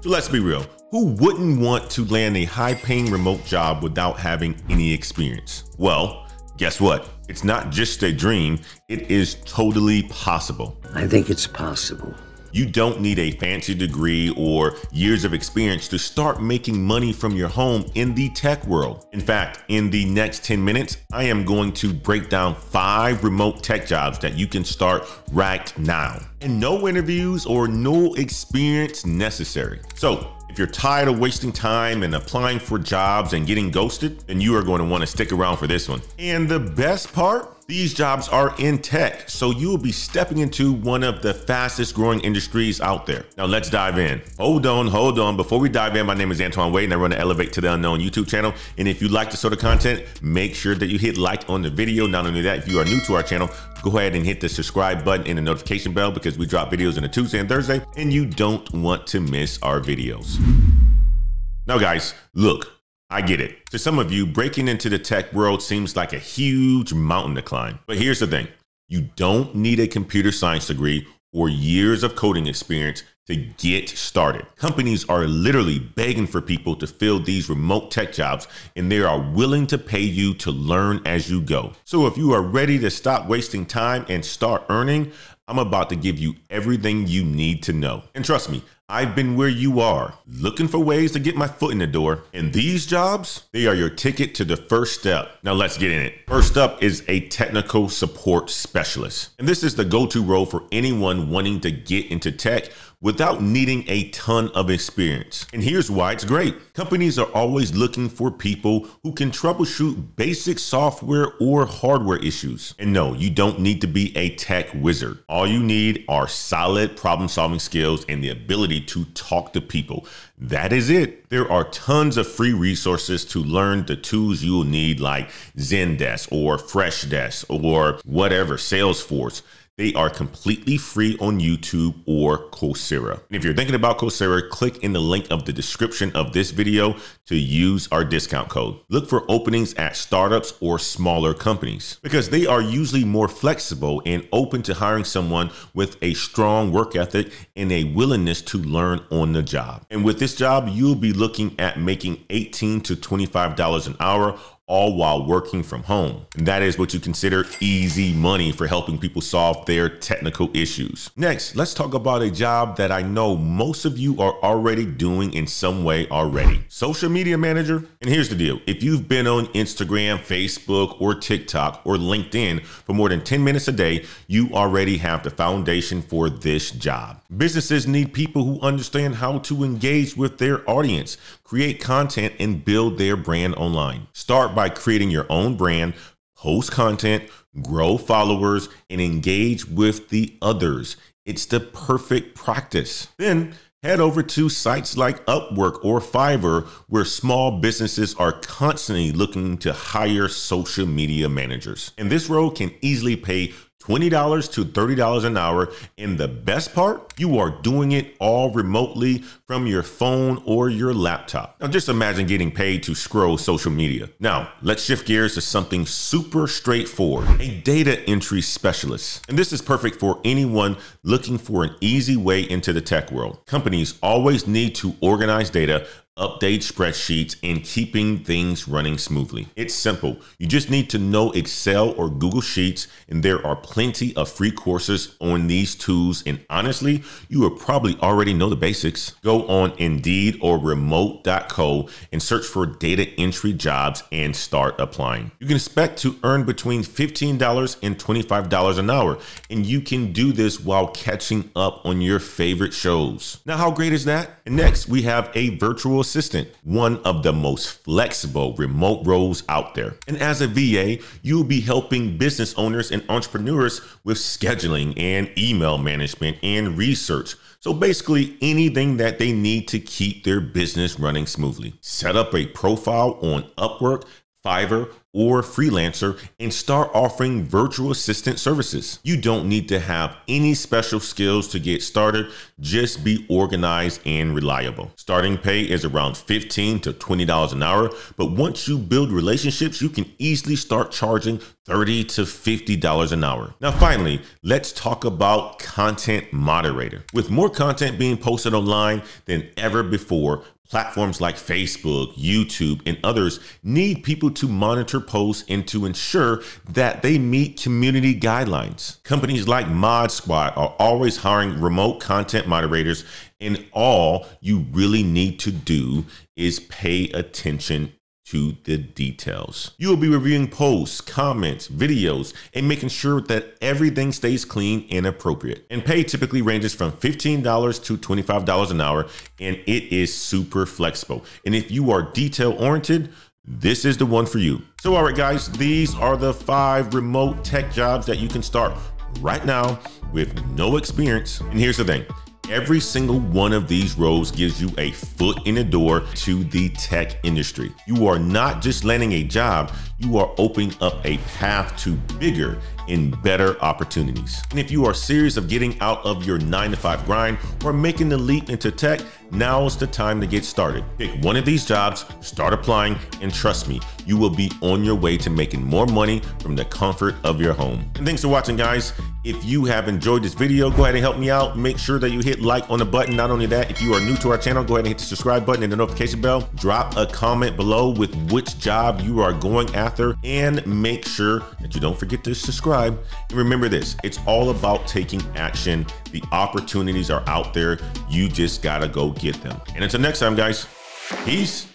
So let's be real. Who wouldn't want to land a high paying remote job without having any experience? Well, guess what? It's not just a dream, it is totally possible. I think it's possible. You don't need a fancy degree or years of experience to start making money from your home in the tech world. In fact, in the next 10 minutes, I am going to break down five remote tech jobs that you can start right now. And no interviews or no experience necessary. So, if you're tired of wasting time and applying for jobs and getting ghosted, then you are going to want to stick around for this one. And the best part, these jobs are in tech, so you will be stepping into one of the fastest growing industries out there. Now let's dive in. Hold on, hold on. Before we dive in, my name is Antoine Wade and I run the Elevate to the Unknown YouTube channel. And if you like this sort of content, make sure that you hit like on the video. Not only that, if you are new to our channel, go ahead and hit the subscribe button and the notification bell because we drop videos on a Tuesday and Thursday and you don't want to miss our videos. Now guys, look, I get it. To some of you, breaking into the tech world seems like a huge mountain to climb. But here's the thing you don't need a computer science degree or years of coding experience to get started. Companies are literally begging for people to fill these remote tech jobs, and they are willing to pay you to learn as you go. So if you are ready to stop wasting time and start earning, I'm about to give you everything you need to know. And trust me, I've been where you are, looking for ways to get my foot in the door. And these jobs, they are your ticket to the first step. Now let's get in it. First up is a technical support specialist. And this is the go to role for anyone wanting to get into tech without needing a ton of experience. And here's why it's great. Companies are always looking for people who can troubleshoot basic software or hardware issues. And no, you don't need to be a tech wizard. All you need are solid problem solving skills and the ability to talk to people. That is it. There are tons of free resources to learn the tools you will need like Zendesk or Freshdesk or whatever, Salesforce. They are completely free on YouTube or Coursera. And if you're thinking about Coursera, click in the link of the description of this video to use our discount code. Look for openings at startups or smaller companies because they are usually more flexible and open to hiring someone with a strong work ethic and a willingness to learn on the job. And with this job, you'll be looking at making 18 to $25 an hour all while working from home. And that is what you consider easy money for helping people solve their technical issues. Next, let's talk about a job that I know most of you are already doing in some way already. Social media manager. And here's the deal. If you've been on Instagram, Facebook, or TikTok or LinkedIn for more than 10 minutes a day, you already have the foundation for this job. Businesses need people who understand how to engage with their audience, create content, and build their brand online. Start by creating your own brand, post content, grow followers, and engage with the others. It's the perfect practice. Then head over to sites like Upwork or Fiverr, where small businesses are constantly looking to hire social media managers. And this role can easily pay $20 to $30 an hour. And the best part, you are doing it all remotely from your phone or your laptop. Now, just imagine getting paid to scroll social media. Now, let's shift gears to something super straightforward a data entry specialist. And this is perfect for anyone looking for an easy way into the tech world. Companies always need to organize data update spreadsheets, and keeping things running smoothly. It's simple. You just need to know Excel or Google Sheets, and there are plenty of free courses on these tools. And honestly, you will probably already know the basics. Go on Indeed or remote.co and search for data entry jobs and start applying. You can expect to earn between $15 and $25 an hour, and you can do this while catching up on your favorite shows. Now, how great is that? And next, we have a virtual assistant, one of the most flexible remote roles out there. And as a VA, you'll be helping business owners and entrepreneurs with scheduling and email management and research. So basically, anything that they need to keep their business running smoothly. Set up a profile on Upwork Fiverr, or freelancer and start offering virtual assistant services. You don't need to have any special skills to get started, just be organized and reliable. Starting pay is around 15 to $20 an hour, but once you build relationships, you can easily start charging 30 to $50 an hour. Now, finally, let's talk about content moderator. With more content being posted online than ever before, Platforms like Facebook, YouTube, and others need people to monitor posts and to ensure that they meet community guidelines. Companies like Mod Squad are always hiring remote content moderators, and all you really need to do is pay attention to the details. You will be reviewing posts, comments, videos, and making sure that everything stays clean and appropriate. And pay typically ranges from $15 to $25 an hour, and it is super flexible. And if you are detail oriented, this is the one for you. So, all right, guys, these are the five remote tech jobs that you can start right now with no experience. And here's the thing Every single one of these roles gives you a foot in the door to the tech industry. You are not just landing a job, you are opening up a path to bigger and better opportunities. And if you are serious of getting out of your nine to five grind or making the leap into tech, now is the time to get started. Pick one of these jobs, start applying, and trust me, you will be on your way to making more money from the comfort of your home. And thanks for watching, guys. If you have enjoyed this video, go ahead and help me out. Make sure that you hit like on the button. Not only that, if you are new to our channel, go ahead and hit the subscribe button and the notification bell. Drop a comment below with which job you are going after and make sure that you don't forget to subscribe. And remember this, it's all about taking action. The opportunities are out there. You just gotta go get them. And until next time, guys, peace